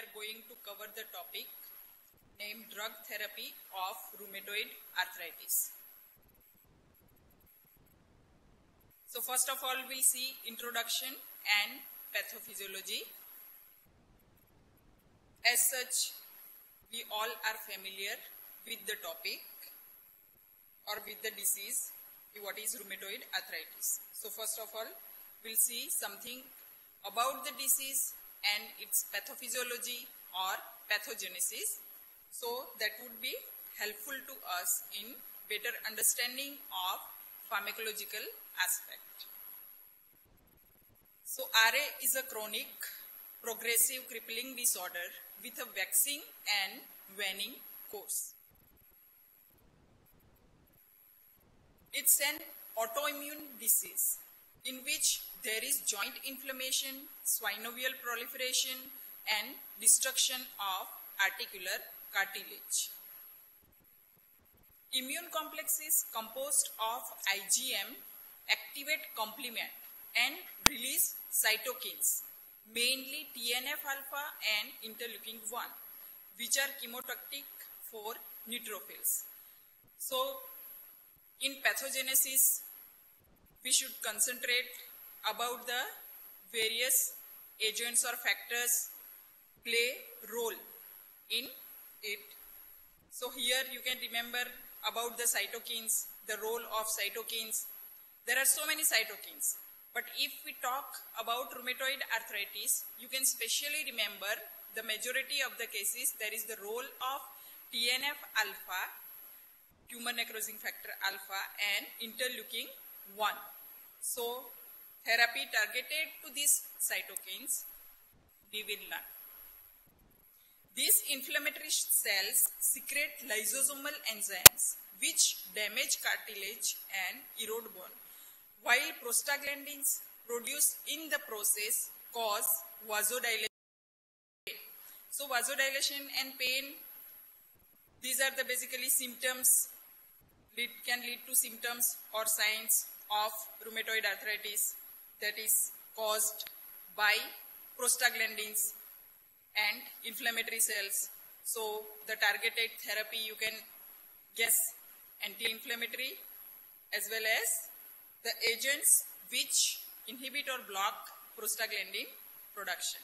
are going to cover the topic named drug therapy of rheumatoid arthritis. So first of all, we'll see introduction and pathophysiology. As such, we all are familiar with the topic or with the disease, what is rheumatoid arthritis. So first of all, we'll see something about the disease and its pathophysiology or pathogenesis. So that would be helpful to us in better understanding of pharmacological aspect. So RA is a chronic progressive crippling disorder with a waxing and waning course. It's an autoimmune disease in which there is joint inflammation, synovial proliferation, and destruction of articular cartilage. Immune complexes composed of IgM activate complement and release cytokines, mainly TNF alpha and interleukin 1, which are chemotactic for neutrophils. So, in pathogenesis, we should concentrate about the various agents or factors play role in it. So here you can remember about the cytokines, the role of cytokines. There are so many cytokines. But if we talk about rheumatoid arthritis, you can specially remember the majority of the cases there is the role of TNF alpha, tumor necrosing factor alpha and interleukin 1. So therapy targeted to these cytokines we will learn. These inflammatory cells secrete lysosomal enzymes which damage cartilage and erode bone, while prostaglandins produced in the process cause vasodilation. So vasodilation and pain, these are the basically symptoms, it can lead to symptoms or signs of rheumatoid arthritis that is caused by prostaglandins and inflammatory cells. So the targeted therapy you can guess anti-inflammatory as well as the agents which inhibit or block prostaglandin production.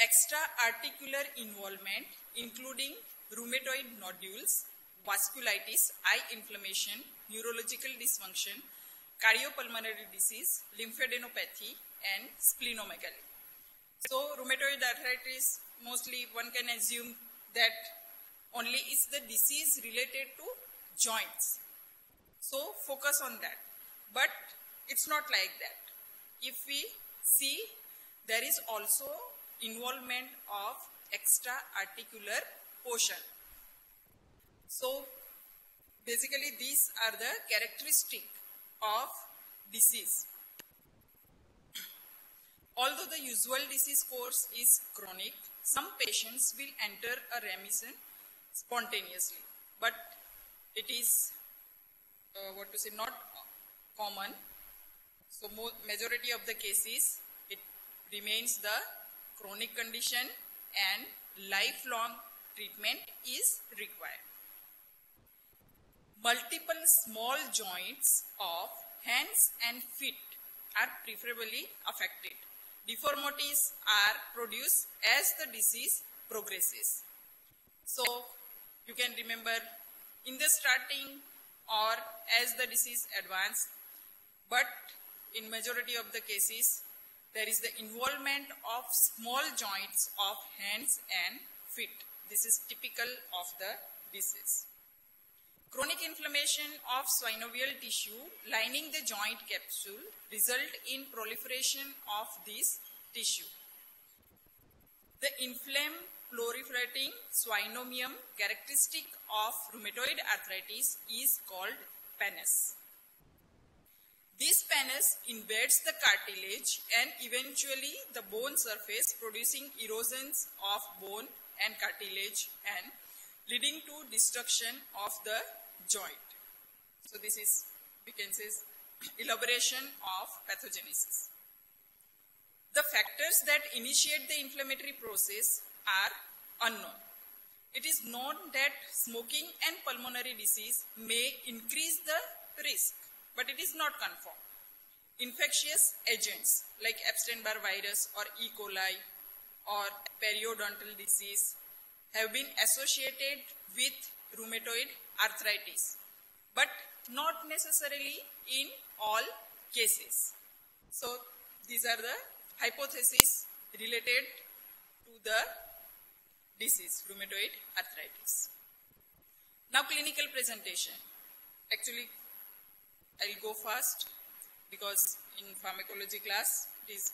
Extra articular involvement including rheumatoid nodules, vasculitis, eye inflammation, neurological dysfunction, cardiopulmonary disease, lymphadenopathy, and splenomegaly. So, rheumatoid arthritis, mostly one can assume that only is the disease related to joints. So, focus on that. But it's not like that. If we see, there is also involvement of extra articular portion. So, basically these are the characteristic of disease. Although the usual disease course is chronic, some patients will enter a remission spontaneously, but it is uh, what to say not common. So majority of the cases it remains the chronic condition and lifelong treatment is required. Multiple small joints of hands and feet are preferably affected. Deformities are produced as the disease progresses. So, you can remember in the starting or as the disease advances, but in majority of the cases, there is the involvement of small joints of hands and feet. This is typical of the disease. Chronic inflammation of synovial tissue lining the joint capsule result in proliferation of this tissue. The inflamed proliferating synovium characteristic of rheumatoid arthritis is called pannus. This pannus invades the cartilage and eventually the bone surface producing erosions of bone and cartilage and leading to destruction of the joint. So this is, we can say, elaboration of pathogenesis. The factors that initiate the inflammatory process are unknown. It is known that smoking and pulmonary disease may increase the risk, but it is not confirmed. Infectious agents like Epstein-Barr virus or E. coli or periodontal disease have been associated with rheumatoid arthritis, but not necessarily in all cases. So these are the hypotheses related to the disease, rheumatoid arthritis. Now clinical presentation. Actually, I'll go fast because in pharmacology class it is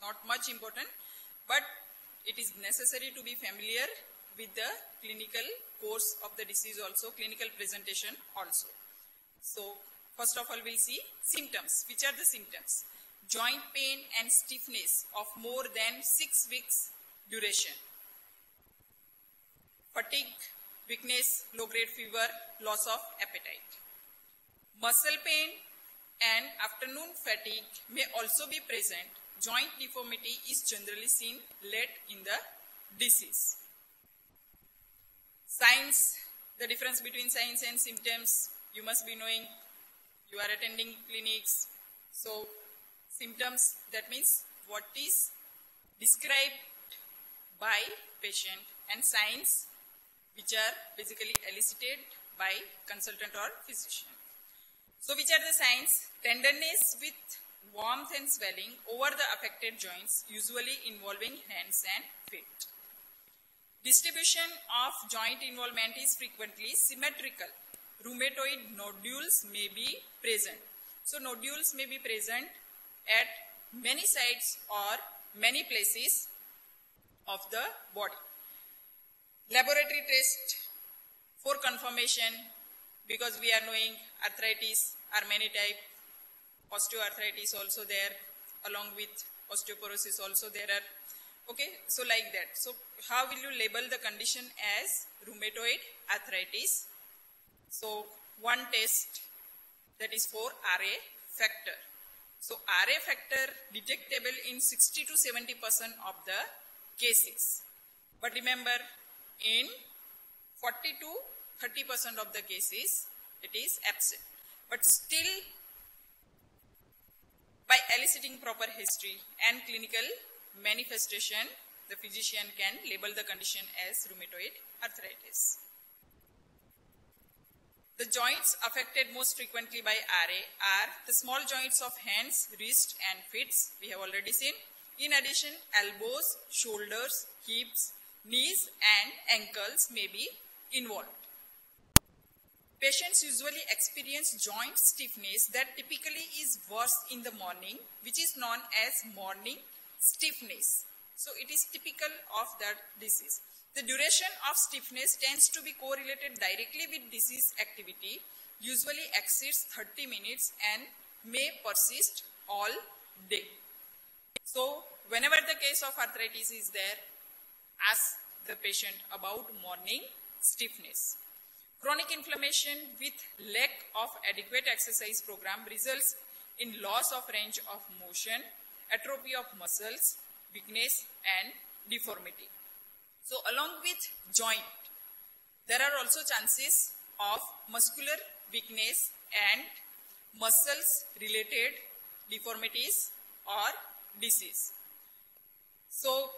not much important, but it is necessary to be familiar with the clinical course of the disease also, clinical presentation also. So, first of all we'll see symptoms. Which are the symptoms? Joint pain and stiffness of more than 6 weeks duration. Fatigue, weakness, low-grade fever, loss of appetite. Muscle pain and afternoon fatigue may also be present. Joint deformity is generally seen late in the disease. Signs, the difference between signs and symptoms, you must be knowing. You are attending clinics. So, symptoms, that means what is described by patient and signs which are basically elicited by consultant or physician. So which are the signs? Tenderness with warmth and swelling over the affected joints usually involving hands and feet. Distribution of joint involvement is frequently symmetrical. Rheumatoid nodules may be present. So nodules may be present at many sites or many places of the body. Laboratory test for confirmation because we are knowing arthritis are many type, osteoarthritis also there along with osteoporosis also there are Okay, so like that. So how will you label the condition as rheumatoid arthritis? So one test that is for RA factor. So RA factor detectable in 60 to 70 percent of the cases. But remember in 40 to 30 percent of the cases it is absent. But still by eliciting proper history and clinical manifestation, the physician can label the condition as rheumatoid arthritis. The joints affected most frequently by RA are the small joints of hands, wrist and feet, we have already seen. In addition, elbows, shoulders, hips, knees and ankles may be involved. Patients usually experience joint stiffness that typically is worse in the morning, which is known as morning stiffness. So it is typical of that disease. The duration of stiffness tends to be correlated directly with disease activity, usually exceeds 30 minutes and may persist all day. So whenever the case of arthritis is there, ask the patient about morning stiffness. Chronic inflammation with lack of adequate exercise program results in loss of range of motion, atrophy of muscles, weakness and deformity. So along with joint, there are also chances of muscular weakness and muscles related deformities or disease. So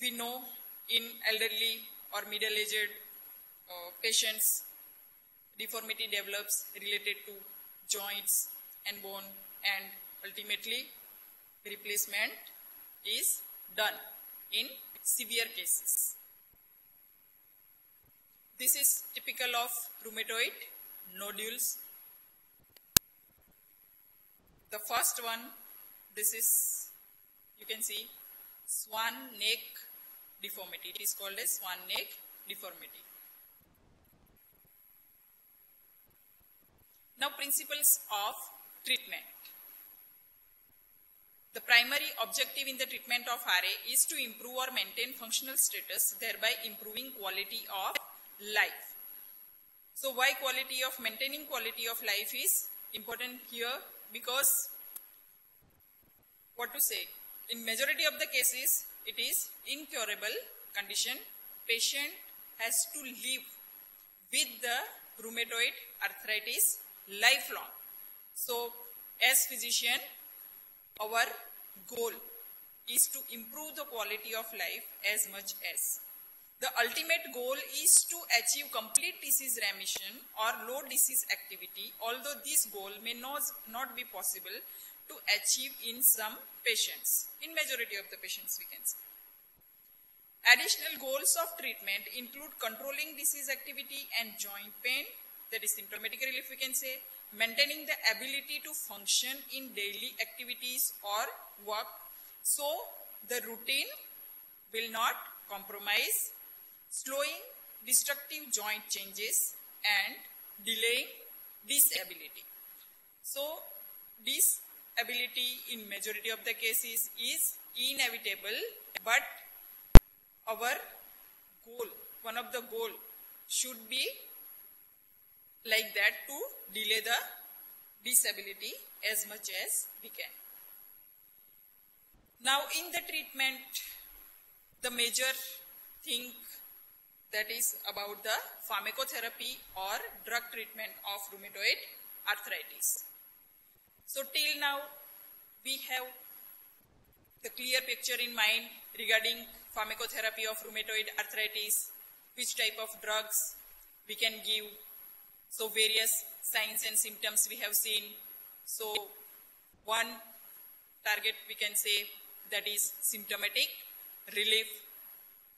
we know in elderly or middle-aged uh, patients, deformity develops related to joints and bone and ultimately replacement is done in severe cases. This is typical of rheumatoid nodules. The first one, this is, you can see, swan neck deformity. It is called as swan neck deformity. Now principles of treatment. The primary objective in the treatment of RA is to improve or maintain functional status, thereby improving quality of life. So why quality of maintaining quality of life is important here? Because what to say? in majority of the cases, it is incurable condition. Patient has to live with the rheumatoid arthritis lifelong. So, as physician, our goal is to improve the quality of life as much as. The ultimate goal is to achieve complete disease remission or low disease activity, although this goal may not, not be possible to achieve in some patients. In majority of the patients we can say. Additional goals of treatment include controlling disease activity and joint pain, that is symptomatic relief we can say, maintaining the ability to function in daily activities or work so the routine will not compromise, slowing destructive joint changes and delaying disability. So disability in majority of the cases is inevitable but our goal, one of the goal should be like that to delay the disability as much as we can. Now in the treatment, the major thing that is about the pharmacotherapy or drug treatment of rheumatoid arthritis. So till now, we have the clear picture in mind regarding pharmacotherapy of rheumatoid arthritis, which type of drugs we can give. So various signs and symptoms we have seen. So one target we can say that is symptomatic relief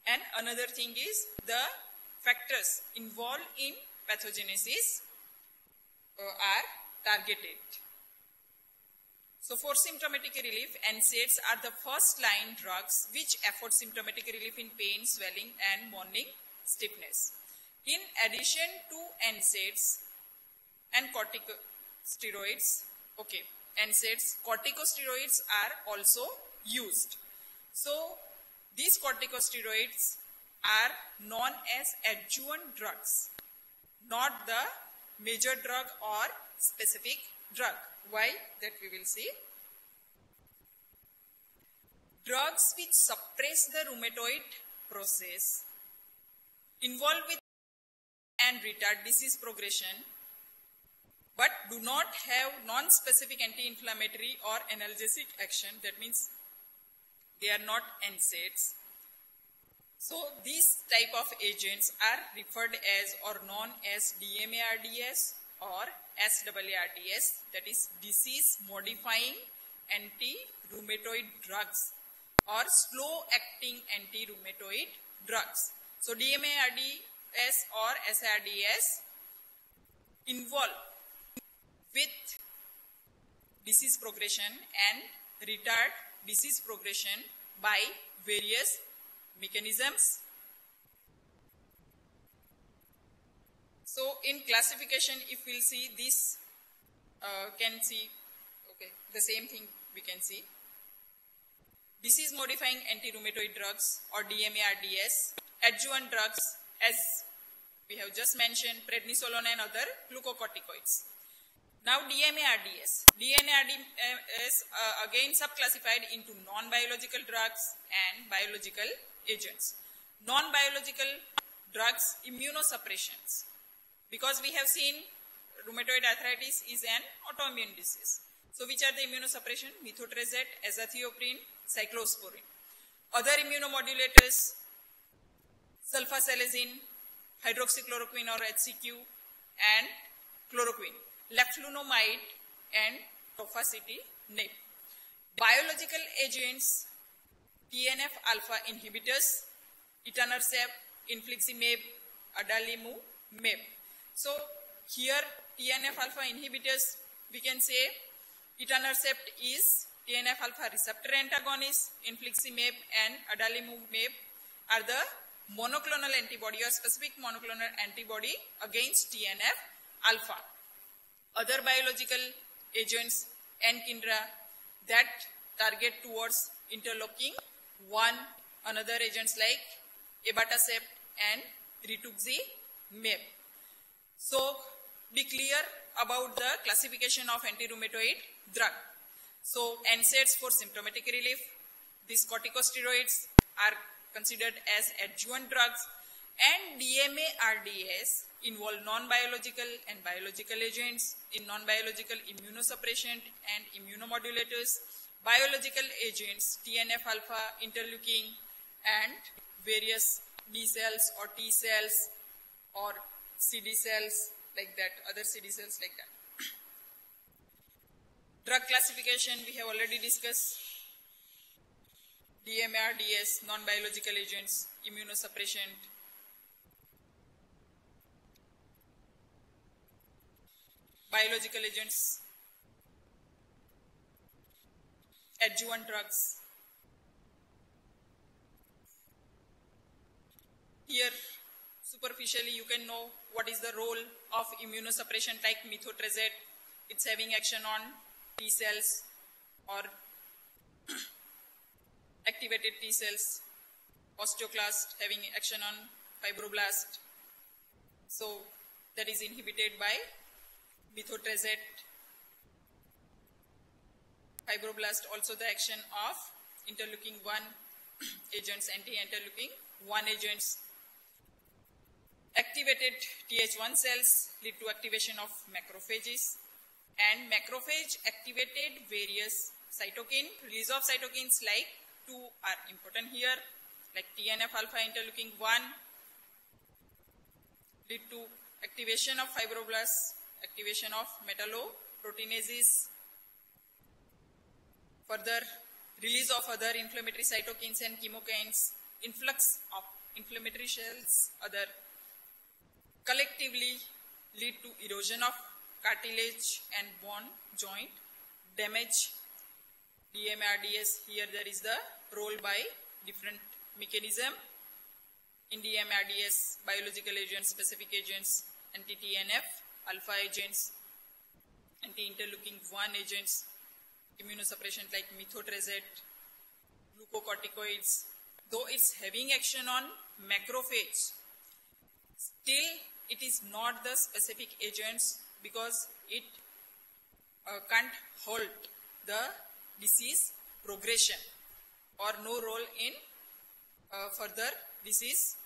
and another thing is the factors involved in pathogenesis uh, are targeted. So for symptomatic relief, NSAIDs are the first line drugs which afford symptomatic relief in pain, swelling and morning stiffness. In addition to NSAIDs and corticosteroids, okay, NSAIDs, corticosteroids are also used. So these corticosteroids are known as adjuvant drugs, not the major drug or specific drug. Why? That we will see. Drugs which suppress the rheumatoid process involved with and retard disease progression but do not have non-specific anti-inflammatory or analgesic action. That means they are not NSAIDs. So these type of agents are referred as or known as DMARDS or SAARDS that is disease modifying anti-rheumatoid drugs or slow acting anti-rheumatoid drugs. So DMARDS or SAARDS involve with disease progression and retard disease progression by various mechanisms. So in classification, if we'll see this, uh, can see, okay, the same thing we can see. Disease modifying anti-rheumatoid drugs or DMARDS, adjuvant drugs as we have just mentioned, prednisolone and other glucocorticoids. Now DMARDS. DMARDS uh, again subclassified into non-biological drugs and biological agents. Non-biological drugs, immunosuppressions. Because we have seen rheumatoid arthritis is an autoimmune disease. So which are the immunosuppression? Methotrexate, azathioprine, cyclosporine. Other immunomodulators, sulfasalazine, hydroxychloroquine or HCQ and chloroquine leflunomide and tofacitinib. Biological agents, TNF-alpha inhibitors, etanercept, infliximab, adalimumab. So here TNF-alpha inhibitors, we can say etanercept is TNF-alpha receptor antagonist, infliximab and adalimumab are the monoclonal antibody or specific monoclonal antibody against TNF-alpha other biological agents anakinra that target towards interleukin 1 another agents like abatacept and rituximab. So be clear about the classification of anti-rheumatoid drug. So NSAIDs for symptomatic relief, These corticosteroids are considered as adjuvant drugs and DMA RDS involve non-biological and biological agents in non-biological immunosuppression and immunomodulators, biological agents, TNF-alpha, interleukin, and various B cells or T cells or CD cells like that, other CD cells like that. Drug classification we have already discussed. DMARDS, non-biological agents, immunosuppression, biological agents, adjuvant drugs. Here, superficially, you can know what is the role of immunosuppression like methotrexate. It's having action on T cells or activated T cells, osteoclast having action on fibroblast. So that is inhibited by methotrexate, fibroblast, also the action of interleukin 1 agents, anti-interleukin 1 agents. Activated Th1 cells lead to activation of macrophages and macrophage activated various cytokine, release of cytokines like two are important here like TNF alpha interleukin 1 lead to activation of fibroblasts activation of metalloproteinases, further release of other inflammatory cytokines and chemokines, influx of inflammatory cells, other collectively lead to erosion of cartilage and bone joint, damage, DMARDS, here there is the role by different mechanism. In DMARDS, biological agents, specific agents, anti-TNF, alpha agents, anti-interleukin 1 agents, immunosuppression like methotrexate, glucocorticoids, though it's having action on macrophage, still it is not the specific agents because it uh, can't halt the disease progression or no role in uh, further disease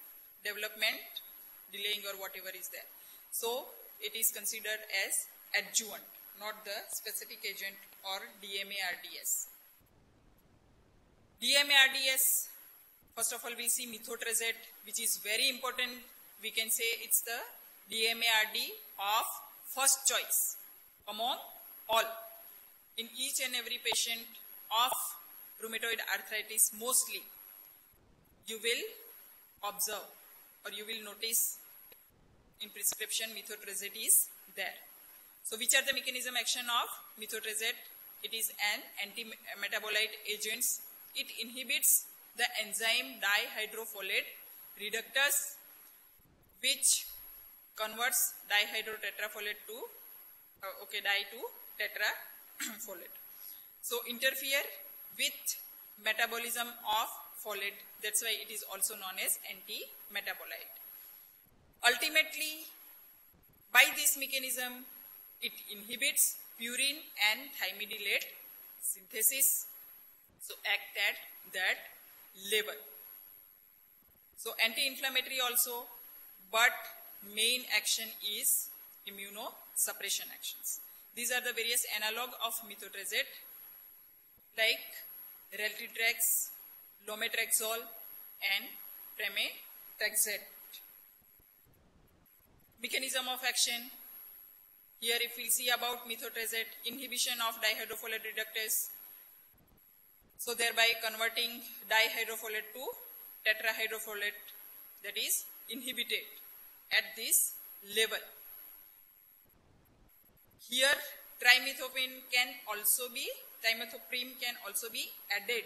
development, delaying or whatever is there. So it is considered as adjuvant, not the specific agent or DMARDS. DMARDS, first of all, we see methotrexate, which is very important. We can say it's the DMARD of first choice among all. In each and every patient of rheumatoid arthritis, mostly, you will observe or you will notice in prescription methotrexate is there. So which are the mechanism action of methotrexate? It is an anti-metabolite agent. It inhibits the enzyme dihydrofolate reductase which converts dihydrotetrafolate to uh, okay di to tetrafolate. So interfere with metabolism of folate. That's why it is also known as anti-metabolite. Ultimately, by this mechanism, it inhibits purine and thymidylate synthesis, so act at that level. So anti-inflammatory also, but main action is immunosuppression actions. These are the various analog of methotrexate like raltitrexed, lometrexol and pemetrexed. Mechanism of action. Here if we see about methotrexate, inhibition of dihydrofolate reductase. So thereby converting dihydrofolate to tetrahydrofolate that is inhibited at this level. Here trimethoprim can also be, trimethoprim can also be added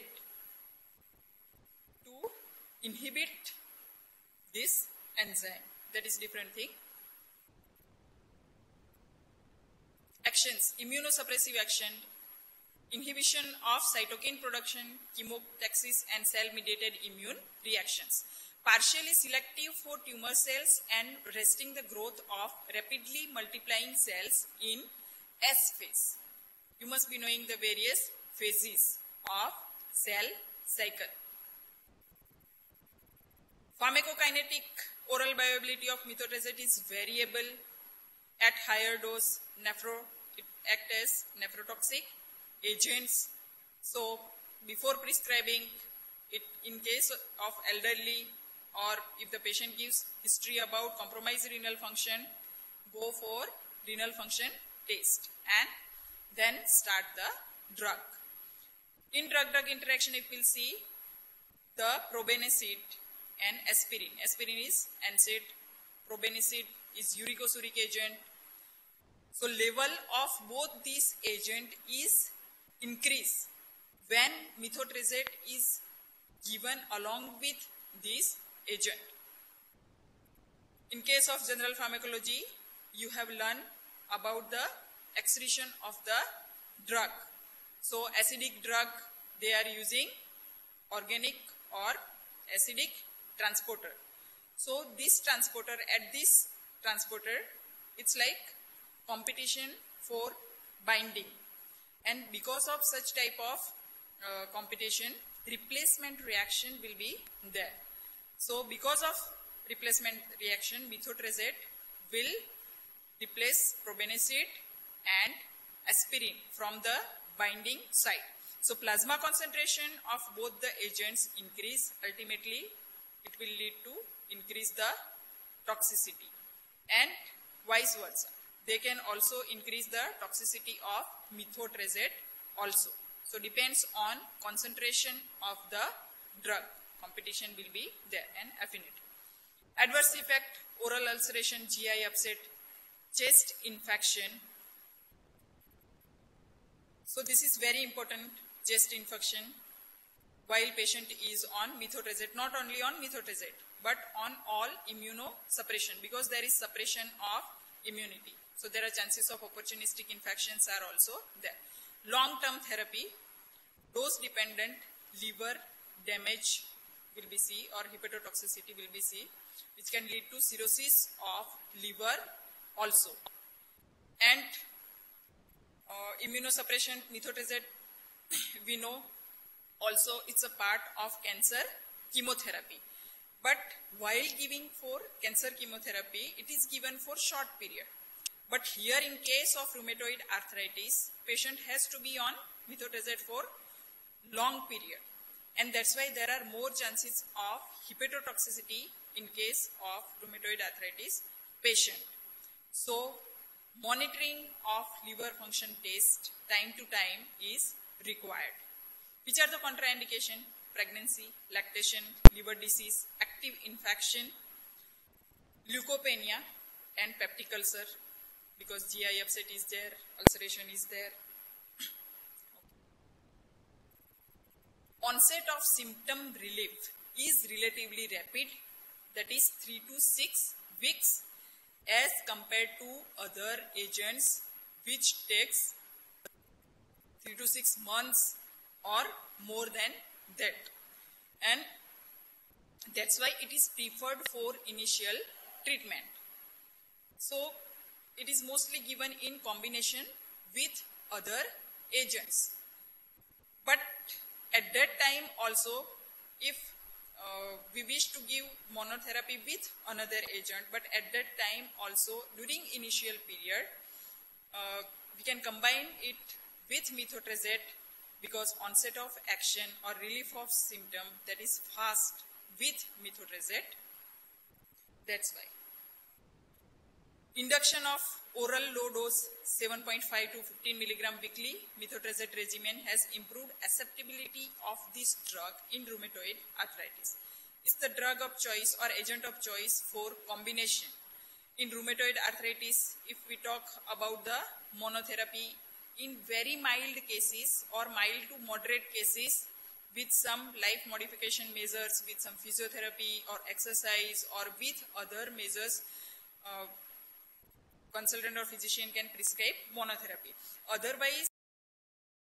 to inhibit this enzyme. That is different thing. Actions, immunosuppressive action, inhibition of cytokine production, chemotaxis and cell-mediated immune reactions. Partially selective for tumor cells and arresting the growth of rapidly multiplying cells in S phase. You must be knowing the various phases of cell cycle. Pharmacokinetic oral bioavailability of methotrexate is variable at higher dose nephro, it act as nephrotoxic agents. So before prescribing it in case of elderly or if the patient gives history about compromised renal function, go for renal function test and then start the drug. In drug-drug interaction, if we'll see the probenecid and aspirin. Aspirin is NSAID, probenecid is uricosuric agent. So level of both these agent is increased when methotrexate is given along with this agent. In case of general pharmacology, you have learned about the excretion of the drug. So acidic drug, they are using organic or acidic transporter. So this transporter, at this transporter, it's like competition for binding. And because of such type of uh, competition, replacement reaction will be there. So because of replacement reaction, methotrexate will replace probenecid and aspirin from the binding site. So plasma concentration of both the agents increase. Ultimately, it will lead to increase the toxicity and vice versa. They can also increase the toxicity of methotrexate also. So depends on concentration of the drug. Competition will be there and affinity. Adverse effect, oral ulceration, GI upset, chest infection. So this is very important, chest infection while patient is on methotrexate, not only on methotrexate, but on all immunosuppression because there is suppression of immunity. So there are chances of opportunistic infections are also there. Long-term therapy, dose-dependent liver damage will be seen or hepatotoxicity will be seen, which can lead to cirrhosis of liver also. And uh, immunosuppression, methotrexate, we know also it's a part of cancer chemotherapy. But while giving for cancer chemotherapy, it is given for short period. But here in case of rheumatoid arthritis, patient has to be on methotrexate for long period. And that's why there are more chances of hepatotoxicity in case of rheumatoid arthritis patient. So monitoring of liver function test time to time is required. Which are the contraindication? Pregnancy, lactation, liver disease, active infection, leukopenia, and peptic ulcer because GI upset is there, ulceration is there. Onset of symptom relief is relatively rapid, that is 3 to 6 weeks as compared to other agents which takes 3 to 6 months or more than that. And that's why it is preferred for initial treatment. So it is mostly given in combination with other agents. But at that time also, if uh, we wish to give monotherapy with another agent, but at that time also during initial period, uh, we can combine it with methotrexate because onset of action or relief of symptom that is fast with methotrexate. That's why. Induction of oral low dose 7.5 to 15 milligram weekly methotrexate regimen has improved acceptability of this drug in rheumatoid arthritis. It's the drug of choice or agent of choice for combination. In rheumatoid arthritis, if we talk about the monotherapy, in very mild cases or mild to moderate cases with some life modification measures, with some physiotherapy or exercise or with other measures, uh, consultant or physician can prescribe monotherapy. Otherwise,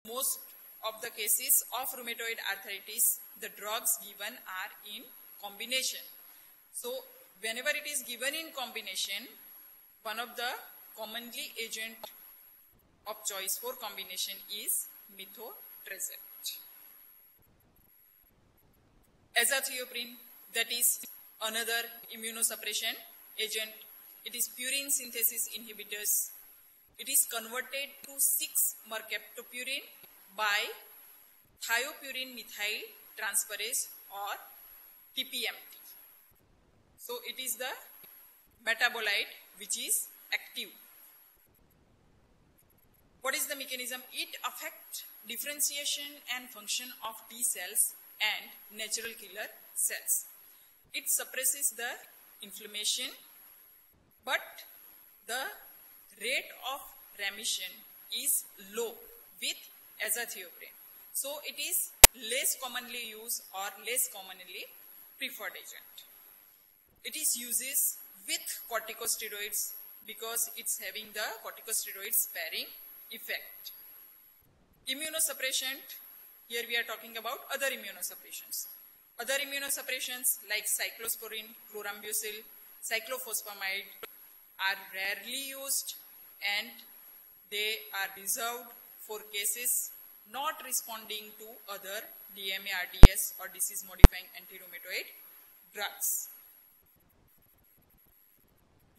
most of the cases of rheumatoid arthritis, the drugs given are in combination. So, whenever it is given in combination, one of the commonly agent of choice for combination is methotrexate. azathioprine that is another immunosuppression agent. It is purine synthesis inhibitors. It is converted to 6-mercaptopurine by thiopurine methyl transferase or TPMT. So it is the metabolite which is active. What is the mechanism? It affects differentiation and function of T cells and natural killer cells. It suppresses the inflammation but the rate of remission is low with azathioprine. So it is less commonly used or less commonly preferred agent. It is uses with corticosteroids because it's having the corticosteroid sparing effect. Immunosuppression, here we are talking about other immunosuppressions. Other immunosuppressions like cyclosporin, chlorambucil, cyclophosphamide are rarely used and they are reserved for cases not responding to other DMA, RDS or disease modifying anti-rheumatoid drugs.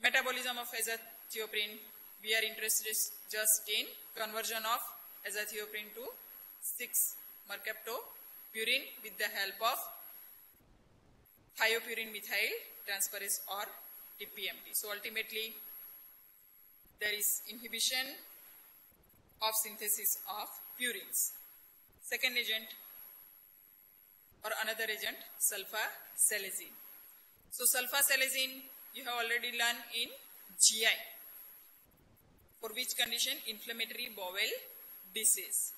Metabolism of azathioprine, we are interested just in conversion of azathioprine to 6-mercaptopurine with the help of thiopurine methyl transferase or TPMT. So ultimately, there is inhibition of synthesis of purines. Second agent or another agent, sulfasalazine. So sulfasalazine you have already learned in GI. For which condition? Inflammatory bowel disease.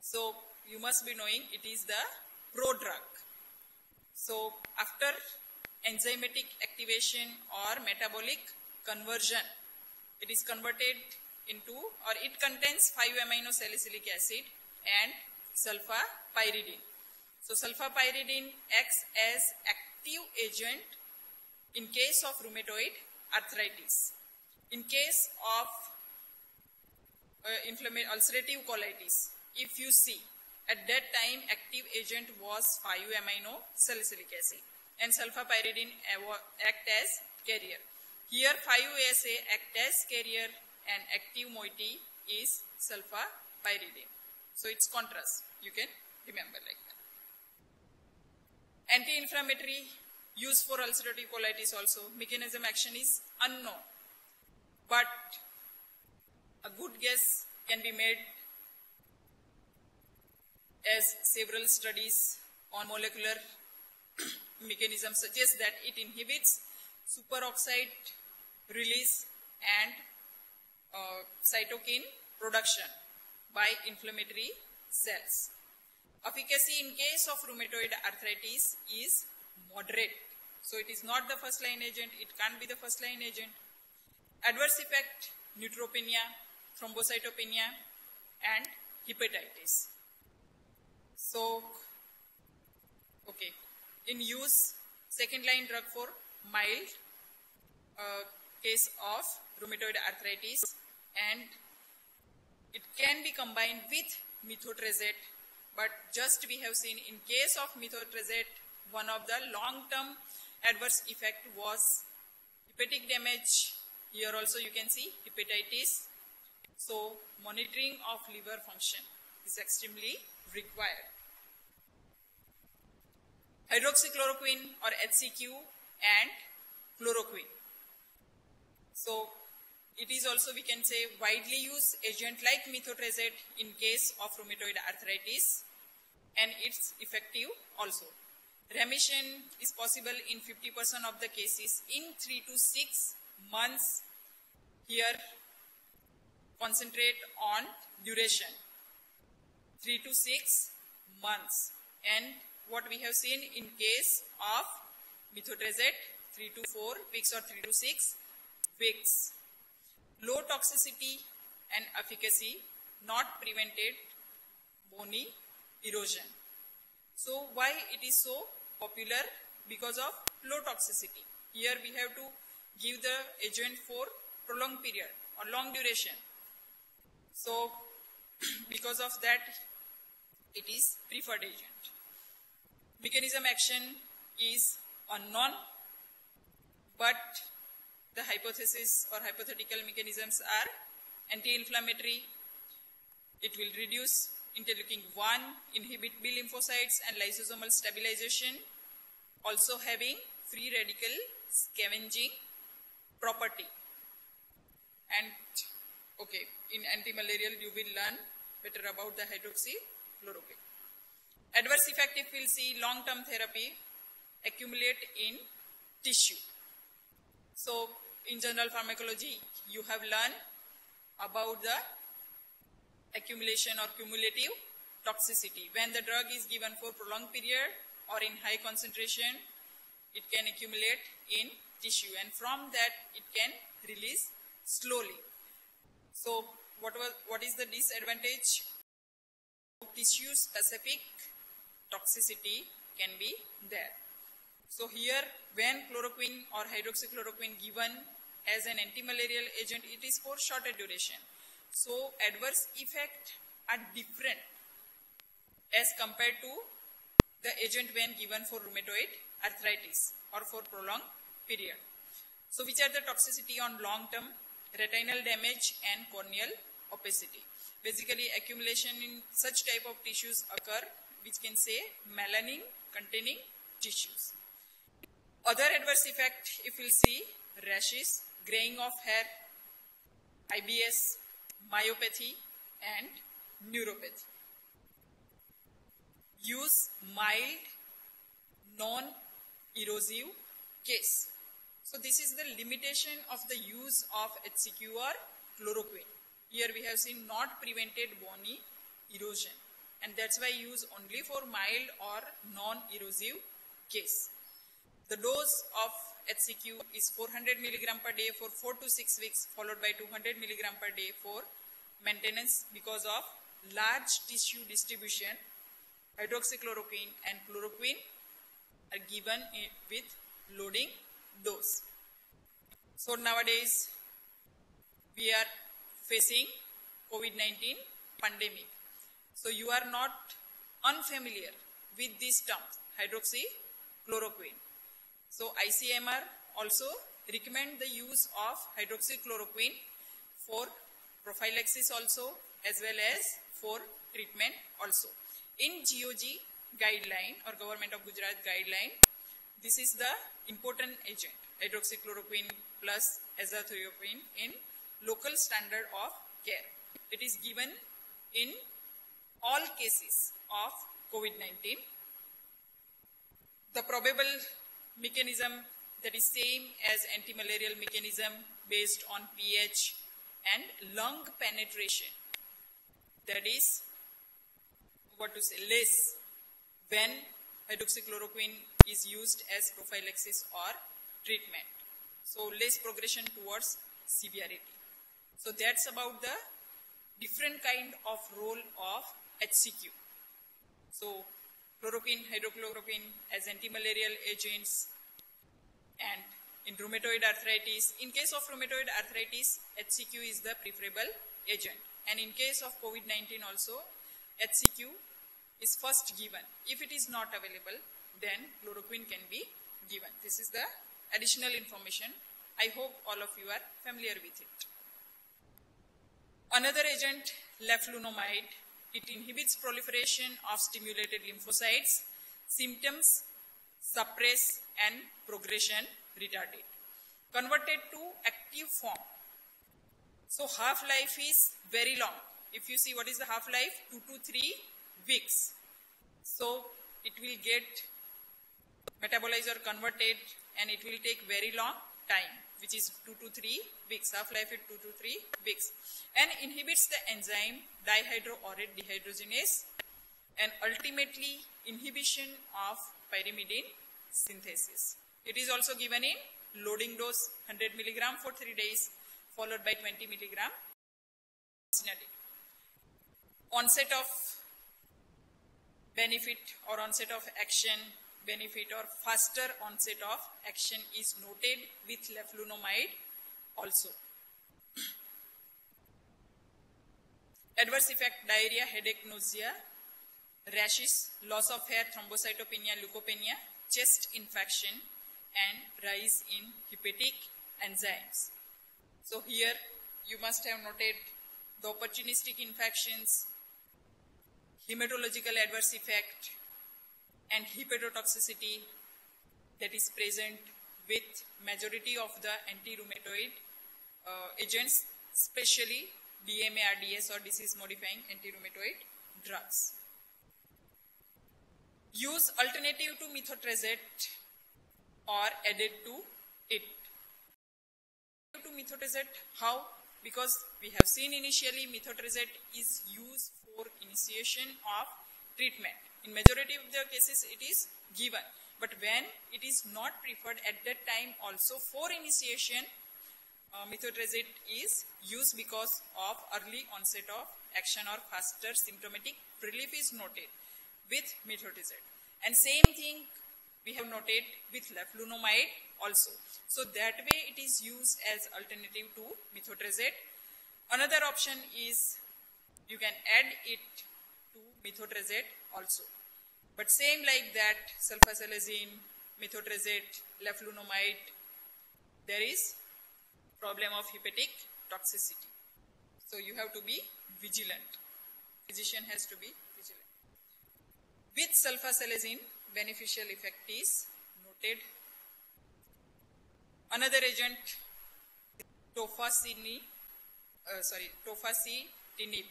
So you must be knowing it is the prodrug. So after enzymatic activation or metabolic conversion, it is converted into or it contains 5-amino salicylic acid and sulfapyridine. So sulfapyridine acts as active agent in case of rheumatoid arthritis. In case of uh, ulcerative colitis, if you see, at that time active agent was 5-amino salicylic acid and sulfapyridine act as carrier. Here 5-ASA act as carrier and active moiety is sulfapyridine. So it's contrast. You can remember like that. Anti-inflammatory used for ulcerative colitis also. Mechanism action is unknown. But a good guess can be made as several studies on molecular mechanism suggests that it inhibits superoxide release and uh, cytokine production by inflammatory cells. Efficacy in case of rheumatoid arthritis is moderate. So it is not the first line agent, it can't be the first line agent. Adverse effect, neutropenia, thrombocytopenia and hepatitis. So, okay, in use, second line drug for mild uh, case of rheumatoid arthritis and it can be combined with methotrexate but just we have seen in case of methotrexate one of the long-term adverse effect was hepatic damage. Here also you can see hepatitis. So monitoring of liver function is extremely required hydroxychloroquine or HCQ and chloroquine so it is also, we can say, widely used agent like methotrexate in case of rheumatoid arthritis and it's effective also. Remission is possible in 50% of the cases in 3 to 6 months. Here, concentrate on duration. 3 to 6 months. And what we have seen in case of methotrexate, 3 to 4 weeks or 3 to 6 weeks low toxicity and efficacy not prevented bony erosion. So why it is so popular? Because of low toxicity. Here we have to give the agent for prolonged period or long duration. So because of that it is preferred agent. Mechanism action is unknown, but the hypothesis or hypothetical mechanisms are anti-inflammatory, it will reduce interleukin 1, inhibit B lymphocytes and lysosomal stabilization, also having free radical scavenging property. And okay, in anti-malarial you will learn better about the hydroxychloroquine. Adverse effect if we'll see long-term therapy accumulate in tissue. So in general pharmacology you have learned about the accumulation or cumulative toxicity. When the drug is given for prolonged period or in high concentration, it can accumulate in tissue and from that it can release slowly. So what, was, what is the disadvantage? Of tissue specific toxicity can be there. So here when chloroquine or hydroxychloroquine given as an antimalarial agent, it is for shorter duration. So adverse effect are different as compared to the agent when given for rheumatoid arthritis or for prolonged period. So which are the toxicity on long term? Retinal damage and corneal opacity. Basically accumulation in such type of tissues occur which can say melanin containing tissues. Other adverse effect if we'll see rashes, graying of hair, IBS, myopathy and neuropathy. Use mild, non-erosive case. So this is the limitation of the use of HCQ or chloroquine. Here we have seen not prevented bony erosion and that's why use only for mild or non-erosive case. The dose of HCQ is 400 milligram per day for 4 to 6 weeks followed by 200 milligram per day for maintenance because of large tissue distribution. Hydroxychloroquine and chloroquine are given with loading dose. So nowadays we are facing COVID-19 pandemic. So you are not unfamiliar with this term, hydroxychloroquine. So ICMR also recommend the use of hydroxychloroquine for prophylaxis also as well as for treatment also. In GOG guideline or Government of Gujarat guideline, this is the important agent, hydroxychloroquine plus azathioprine in local standard of care. It is given in all cases of COVID-19. The probable mechanism that is same as antimalarial mechanism based on pH and lung penetration. That is what to say less when hydroxychloroquine is used as prophylaxis or treatment. So less progression towards severity. So that's about the different kind of role of HCQ. So chloroquine, hydrochloroquine as antimalarial agents and in rheumatoid arthritis. In case of rheumatoid arthritis, HCQ is the preferable agent. And in case of COVID-19 also, HCQ is first given. If it is not available, then chloroquine can be given. This is the additional information. I hope all of you are familiar with it. Another agent, leflunomide, it inhibits proliferation of stimulated lymphocytes, symptoms suppress and progression retarded. Converted to active form. So half-life is very long. If you see what is the half-life, 2 to 3 weeks. So it will get metabolized or converted and it will take very long time which is 2 to 3 weeks, half-life is 2 to 3 weeks and inhibits the enzyme dihydroorotate dehydrogenase and ultimately inhibition of pyrimidine synthesis. It is also given in loading dose 100 milligram for 3 days followed by 20 milligram Onset of benefit or onset of action benefit or faster onset of action is noted with leflunomide also. Adverse effect diarrhea, headache, nausea rashes, loss of hair, thrombocytopenia, leukopenia, chest infection, and rise in hepatic enzymes. So here you must have noted the opportunistic infections, hematological adverse effect, and hepatotoxicity that is present with majority of the anti-rheumatoid uh, agents, especially DMARDS or disease modifying anti-rheumatoid drugs. Use alternative to methotrexate or added to it. To methotrexate, how? Because we have seen initially methotrexate is used for initiation of treatment. In majority of the cases it is given. But when it is not preferred at that time also for initiation, uh, methotrexate is used because of early onset of action or faster symptomatic relief is noted with methotrexate. And same thing we have noted with leflunomide also. So that way it is used as alternative to methotrexate. Another option is you can add it methotrexate also. But same like that, sulfasalazine, methotrexate, leflunomide, there is problem of hepatic toxicity. So you have to be vigilant. Physician has to be vigilant. With sulfasalazine, beneficial effect is noted. Another agent, tofacitinib, uh, sorry, tofacitinib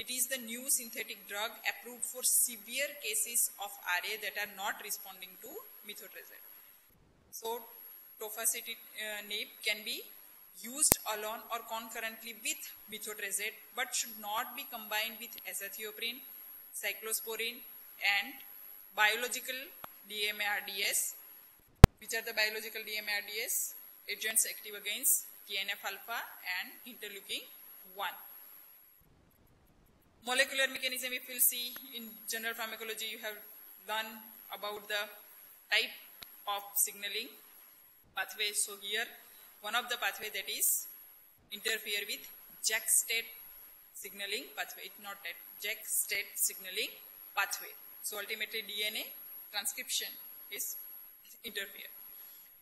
it is the new synthetic drug approved for severe cases of RA that are not responding to methotrexate. So, tofacitinib can be used alone or concurrently with methotrexate but should not be combined with azathioprine, cyclosporine and biological DMARDS which are the biological DMARDS agents active against TNF alpha and interleukin 1. Molecular mechanism, if you'll see in general pharmacology, you have done about the type of signaling pathway. So here, one of the pathway that is interfere with JAK-STAT signaling pathway, not that JAK-STAT signaling pathway. So ultimately DNA transcription is interfere.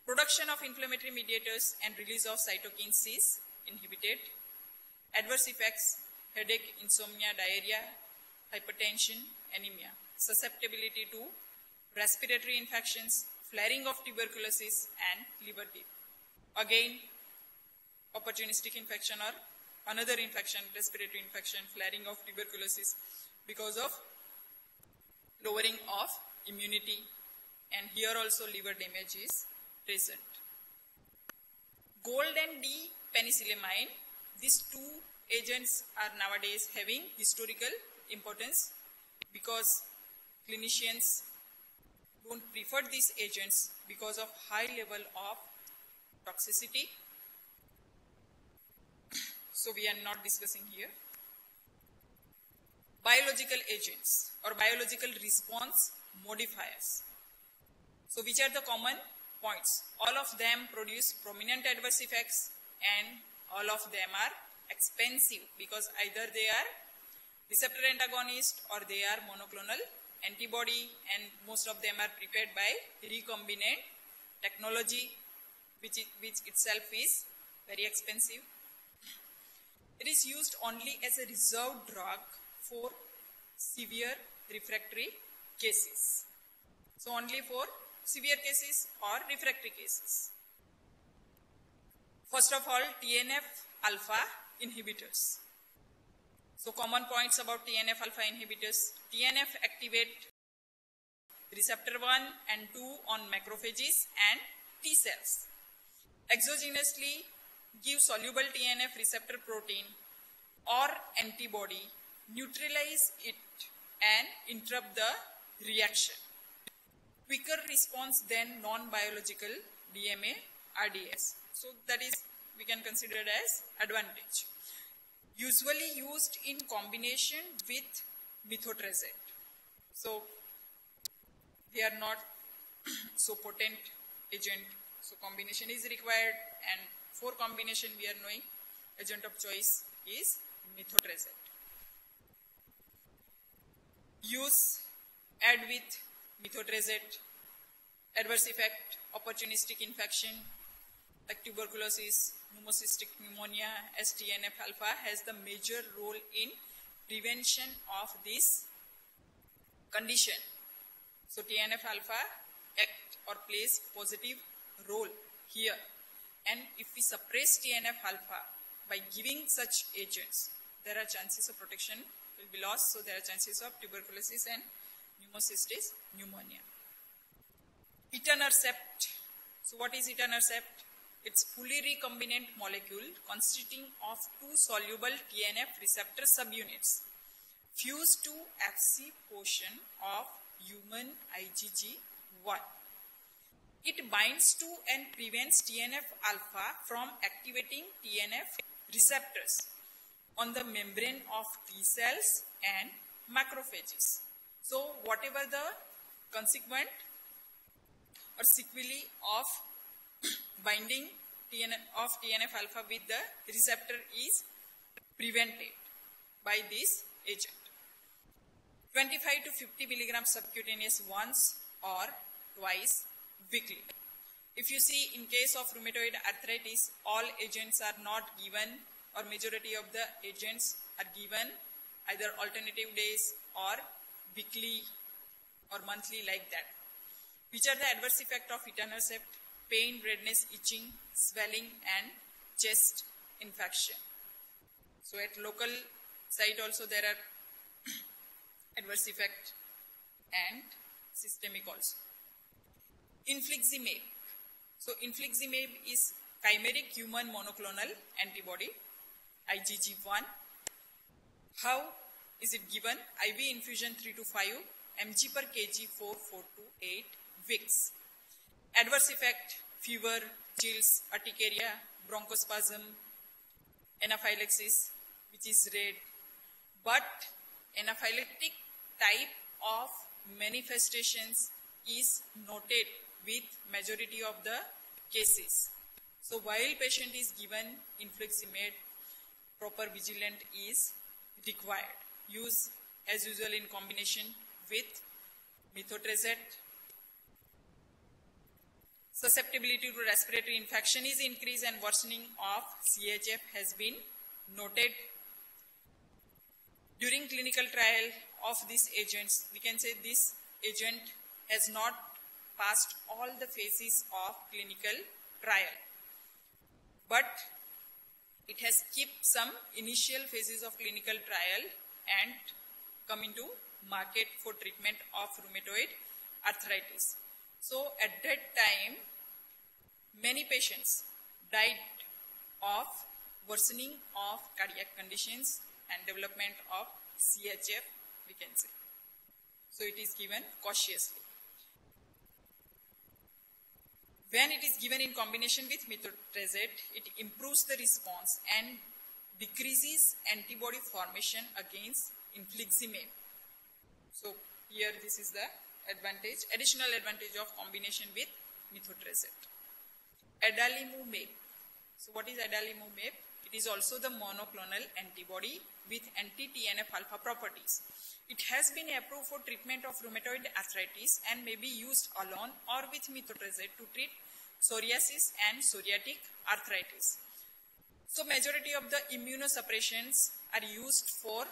Production of inflammatory mediators and release of cytokines is inhibited. Adverse effects headache, insomnia, diarrhea, hypertension, anemia, susceptibility to respiratory infections, flaring of tuberculosis and liver dip. Again, opportunistic infection or another infection, respiratory infection, flaring of tuberculosis because of lowering of immunity and here also liver damage is present. Gold and D-penicillamine, these two agents are nowadays having historical importance because clinicians don't prefer these agents because of high level of toxicity. So we are not discussing here. Biological agents or biological response modifiers. So which are the common points? All of them produce prominent adverse effects and all of them are expensive because either they are receptor antagonist or they are monoclonal antibody and most of them are prepared by recombinant technology which, which itself is very expensive. It is used only as a reserve drug for severe refractory cases. So only for severe cases or refractory cases. First of all, TNF alpha inhibitors. So common points about TNF alpha inhibitors. TNF activate receptor 1 and 2 on macrophages and T cells. Exogenously give soluble TNF receptor protein or antibody, neutralize it and interrupt the reaction. Quicker response than non-biological DMA RDS. So that is we can consider it as advantage. Usually used in combination with methotrexate. So they are not so potent agent. So combination is required and for combination we are knowing agent of choice is methotrexate. use add with methotrexate, adverse effect, opportunistic infection, like tuberculosis, pneumocystis pneumonia, STNF alpha has the major role in prevention of this condition. So TNF alpha act or plays positive role here. And if we suppress TNF alpha by giving such agents, there are chances of protection will be lost. So there are chances of tuberculosis and pneumocystis pneumonia. Etanercept. So what is etanercept? It's fully recombinant molecule consisting of two soluble TNF receptor subunits fused to Fc portion of human IgG1. It binds to and prevents TNF alpha from activating TNF receptors on the membrane of T cells and macrophages. So whatever the consequent or sequelae of binding of TNF alpha with the receptor is prevented by this agent. 25 to 50 milligrams subcutaneous once or twice weekly. If you see in case of rheumatoid arthritis, all agents are not given or majority of the agents are given either alternative days or weekly or monthly like that. Which are the adverse effect of etanercept? Pain, redness, itching, swelling and chest infection. So at local site also there are adverse effect and systemic also. Infliximab. So infliximab is chimeric human monoclonal antibody, IgG1. How is it given? IV infusion 3 to 5 mg per kg 4, 4 to 8 weeks. Adverse effect, fever, chills, urticaria, bronchospasm, anaphylaxis, which is red. But anaphylactic type of manifestations is noted with majority of the cases. So while patient is given infliximab, proper vigilant is required. Use as usual in combination with methotrexate. Susceptibility to respiratory infection is increased and worsening of CHF has been noted. During clinical trial of these agents, we can say this agent has not passed all the phases of clinical trial. But it has kept some initial phases of clinical trial and come into market for treatment of rheumatoid arthritis. So at that time, many patients died of worsening of cardiac conditions and development of CHF, we can say. So it is given cautiously. When it is given in combination with methotrexate, it improves the response and decreases antibody formation against infliximab. So here this is the advantage, additional advantage of combination with methotrexate. Adalimumab. So what is adalimumab? It is also the monoclonal antibody with anti-TNF alpha properties. It has been approved for treatment of rheumatoid arthritis and may be used alone or with methotrexate to treat psoriasis and psoriatic arthritis. So majority of the immunosuppressions are used for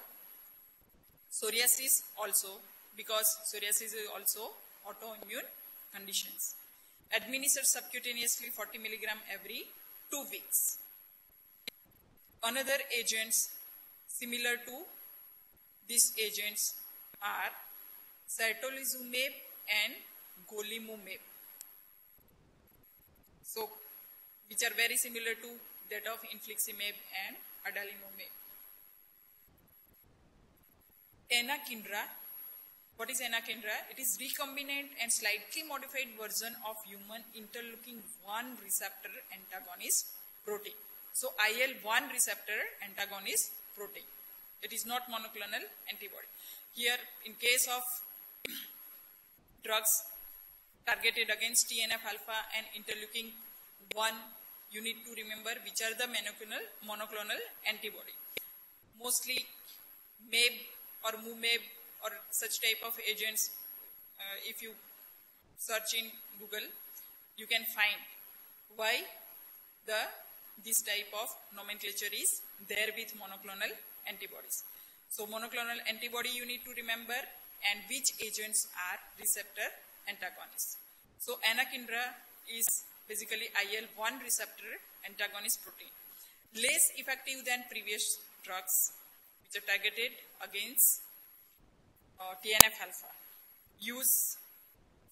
psoriasis also because psoriasis is also autoimmune conditions. Administered subcutaneously 40 milligram every two weeks. Another agents similar to these agents are certolizumab and golimumab. So, which are very similar to that of infliximab and adalimumab. Anakinra. What is anakinra? It is recombinant and slightly modified version of human interleukin 1 receptor antagonist protein. So IL-1 receptor antagonist protein. It is not monoclonal antibody. Here, in case of drugs targeted against TNF alpha and interleukin 1, you need to remember which are the monoclonal, monoclonal antibody. Mostly MAB or MUMAB or such type of agents, uh, if you search in Google, you can find why the this type of nomenclature is there with monoclonal antibodies. So monoclonal antibody you need to remember and which agents are receptor antagonists. So anakinra is basically IL-1 receptor antagonist protein. Less effective than previous drugs which are targeted against uh, TNF-alpha. Use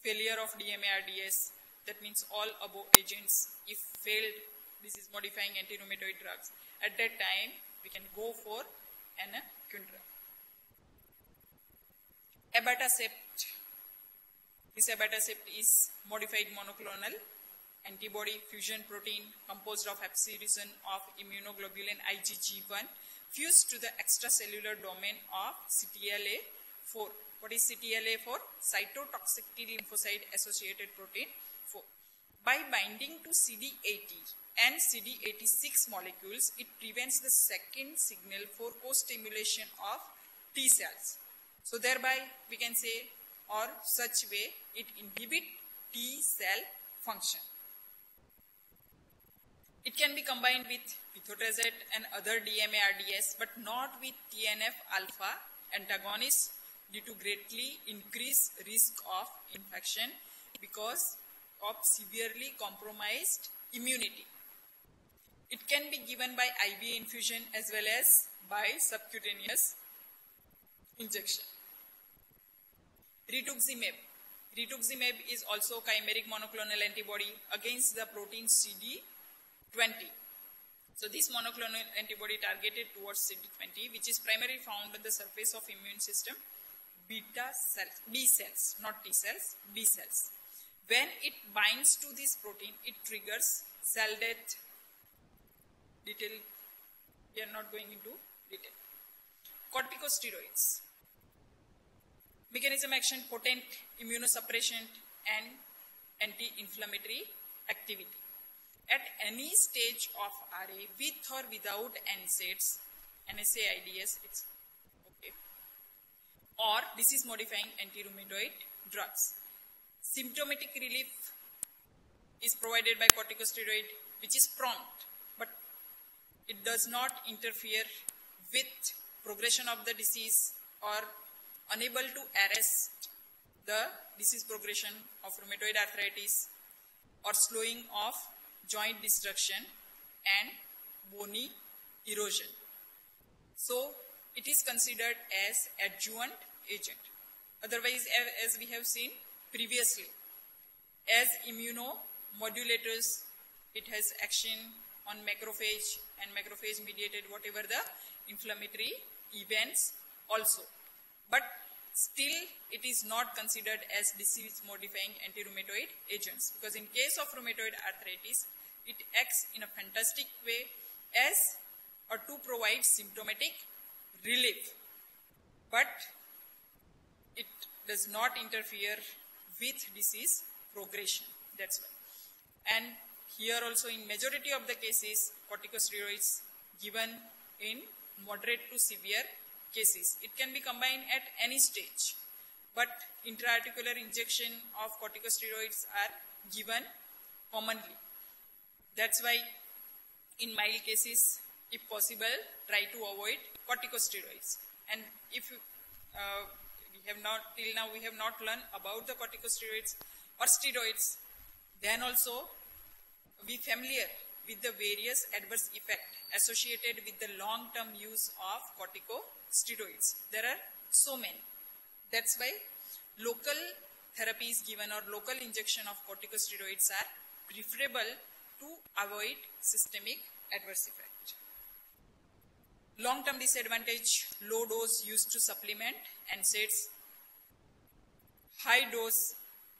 failure of DMARDS, that means all above agents, if failed disease modifying anti-rheumatoid drugs, at that time we can go for anakinra. Abatacept. This abatacept is modified monoclonal antibody fusion protein composed of hepcidin of immunoglobulin IgG1 fused to the extracellular domain of CTLA4. What is CTLA4? Cytotoxic T lymphocyte associated protein 4. By binding to CD80 and CD86 molecules, it prevents the second signal for co-stimulation of T cells. So thereby we can say or such way it inhibit T cell function. It can be combined with methotrexate and other DMARDS but not with TNF-alpha antagonists due to greatly increased risk of infection because of severely compromised immunity. It can be given by IV infusion as well as by subcutaneous injection. Rituximab. Rituximab is also chimeric monoclonal antibody against the protein CD 20. So this monoclonal antibody targeted towards CD20, which is primarily found on the surface of immune system, beta cells, B cells, not T cells, B cells. When it binds to this protein, it triggers cell death. Detail, we are not going into detail. Corticosteroids. Mechanism action, potent immunosuppression and anti-inflammatory activity at any stage of RA with or without NSAIDs, NSAIDs, it's or disease modifying anti-rheumatoid drugs. Symptomatic relief is provided by corticosteroid which is prompt but it does not interfere with progression of the disease or unable to arrest the disease progression of rheumatoid arthritis or slowing of joint destruction and bony erosion. So it is considered as adjuvant agent. Otherwise, as we have seen previously, as immunomodulators, it has action on macrophage and macrophage mediated whatever the inflammatory events also. But still it is not considered as disease modifying anti-rheumatoid agents because in case of rheumatoid arthritis it acts in a fantastic way as or to provide symptomatic relief but it does not interfere with disease progression that's why and here also in majority of the cases corticosteroids given in moderate to severe cases. It can be combined at any stage, but intraarticular injection of corticosteroids are given commonly. That's why in mild cases, if possible, try to avoid corticosteroids. And if uh, we have not, till now we have not learned about the corticosteroids or steroids, then also be familiar with the various adverse effects associated with the long-term use of corticosteroids. There are so many. That's why local therapies given or local injection of corticosteroids are preferable to avoid systemic adverse effect. Long-term disadvantage, low dose used to supplement NSAIDs, high dose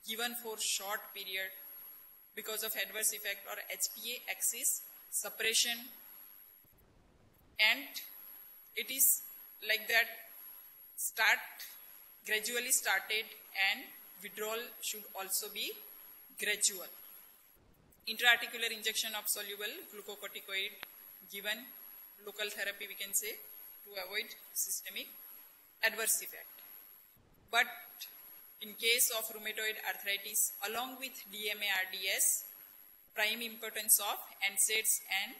given for short period because of adverse effect or HPA axis suppression and it is like that start gradually started and withdrawal should also be gradual. Intraarticular injection of soluble glucocorticoid given local therapy we can say to avoid systemic adverse effect. But in case of rheumatoid arthritis, along with DMARDS, prime importance of NSAIDs and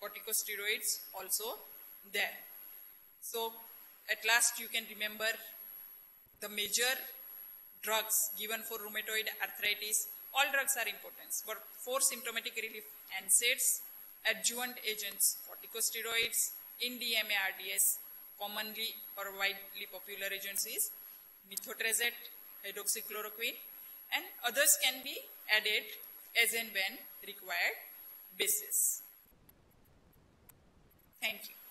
corticosteroids also there. So at last you can remember the major drugs given for rheumatoid arthritis. All drugs are important, but for symptomatic relief, NSAIDs, adjuvant agents, corticosteroids, in DMARDS, commonly or widely popular agents is methotrexate, hydroxychloroquine, and others can be added as and when required basis. Thank you.